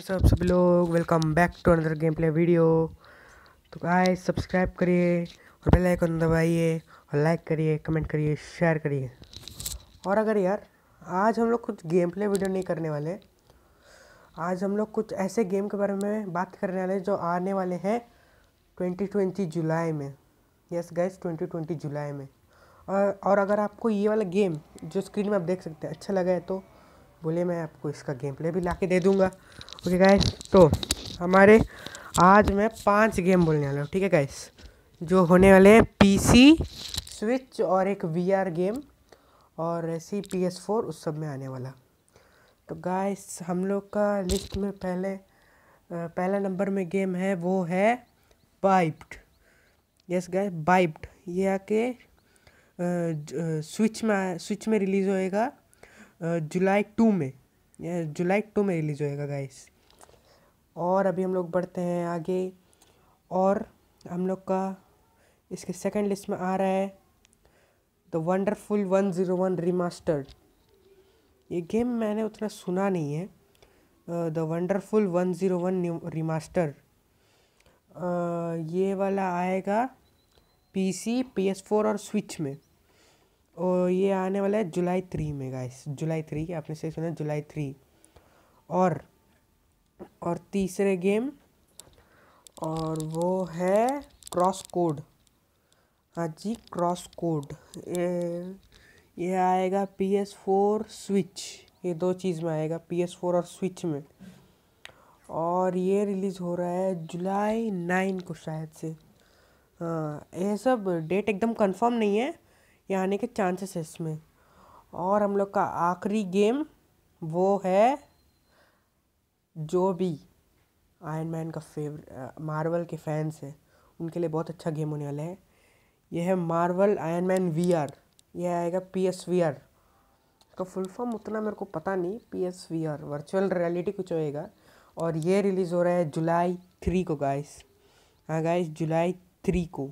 सब सभी लोग? Welcome back to another game play video तो गाइस सब्सक्राइब करिए और बेल आइकन दबाइए और लाइक करिए कमेंट करिए शेयर करिए। और अगर यार, आज हम लोग कुछ गेम प्ले वीडियो नहीं करने वाले, आज हम लोग कुछ ऐसे गेम के बारे में बात करने वाले जो आने वाले हैं 2020 जुलाई में। यस गाइस 2020 जुलाई में। और अगर आपको ये वाला गेम जो स्क्रीन में आप देख सकते हैं अच्छा लगा है तो बोले, मैं आपको इसका गेम प्ले भी ला के दे दूँगा। ओके गाइस तो हमारे आज मैं पाँच गेम बोलने वाला हूँ, ठीक है गाइस जो होने वाले हैं पीसी स्विच और एक वीआर गेम और ऐसी पी एस फोर उस सब में आने वाला। तो गाइस हम लोग का लिस्ट में पहले पहला नंबर में गेम है, वो है बाइप्ड यस गाइस बाइप्ड ये आके स्विच में स्विच में रिलीज़ होएगा। जुलाई टू में जुलाई टू में रिलीज़ होएगा गाइस और अभी हम लोग बढ़ते हैं आगे, और हम लोग का इसके सेकंड लिस्ट में आ रहा है the wonderful one zero one remastered ये गेम मैंने उतना सुना नहीं है। The wonderful one zero one remaster ये वाला आएगा पीसी पी एस फोर और स्विच में। ये आने वाला है जुलाई थ्री में गाइस जुलाई थ्री आपने सही सुना, जुलाई थ्री और और तीसरे गेम और वो है क्रॉस कोड हाँ जी क्रॉस कोड ये ये आएगा पी एस फोर स्विच ये दो चीज़ में आएगा पी एस फोर और स्विच में. और ये रिलीज़ हो रहा है जुलाई नाइन को शायद से. हाँ ये सब डेट एकदम कंफर्म नहीं है. ये आने के चांसेस है इसमें। और हम लोग का आखिरी गेम वो है जो भी आयरन मैन का फेवरेट मार्वल के फैंस हैं, उनके लिए बहुत अच्छा गेम होने वाला है। यह है Marvel Iron Man V R यह आएगा पी एस वी आर इसका फुल फॉर्म उतना मेरे को पता नहीं P S V R virtual reality कुछ होएगा। और ये रिलीज़ हो रहा है जुलाई थ्री को गाइस हाँ गाइस जुलाई थ्री को।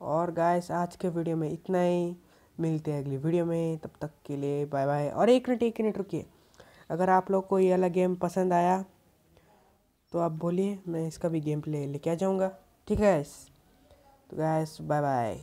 और गाइस आज के वीडियो में इतना ही। मिलते हैं अगली वीडियो में। तब तक के लिए बाय बाय और एक मिनट एक मिनट रुकिए। अगर आप लोग को ये वाला गेम पसंद आया तो आप बोलिए, मैं इसका भी गेम प्ले लेके आ जाऊँगा। ठीक है तो गैस बाय बाय